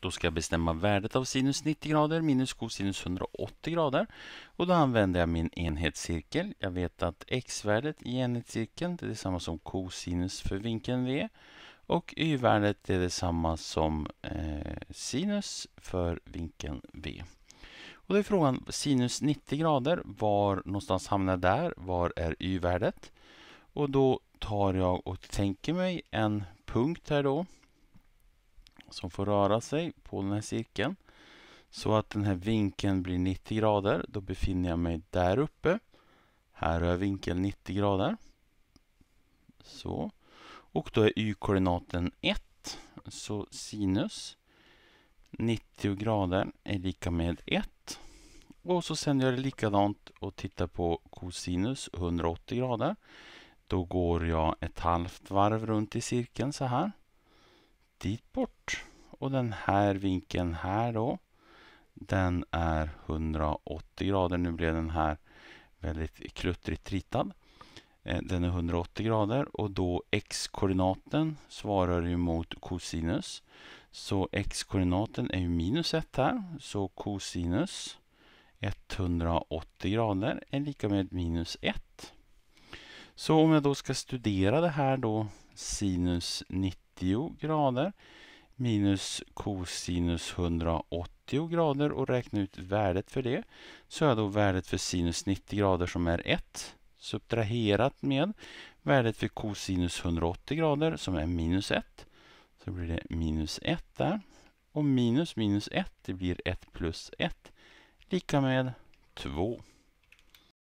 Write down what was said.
Då ska jag bestämma värdet av sinus 90 grader minus cosinus 180 grader. Och då använder jag min enhetscirkel. Jag vet att x-värdet i enhetscirkeln är detsamma som cosinus för vinkeln v. Och y-värdet är detsamma som eh, sinus för vinkeln v. Och då är frågan sinus 90 grader, var någonstans hamnar jag där? Var är y-värdet? Och då tar jag och tänker mig en punkt här då som får röra sig på den här cirkeln. Så att den här vinkeln blir 90 grader. Då befinner jag mig där uppe. Här har jag vinkeln 90 grader. Så. Och då är y-koordinaten 1. Så sinus 90 grader är lika med 1. Och så sen gör jag likadant och tittar på cosinus 180 grader. Då går jag ett halvt varv runt i cirkeln så här. Dit bort. Och den här vinkeln här då. Den är 180 grader. Nu blev den här väldigt kluttrigt ritad. Eh, den är 180 grader och då x-koordinaten svarar ju mot cosinus. Så x-koordinaten är ju minus 1 här. Så cosinus 180 grader är lika med minus 1. Så om jag då ska studera det här då, sinus 90. 90 grader minus cosinus 180 grader och räkna ut värdet för det. Så har jag då värdet för sinus 90 grader som är 1 subtraherat med värdet för cosinus 180 grader som är minus 1. Så blir det minus 1 där. Och minus minus 1 det blir 1 plus 1 lika med 2.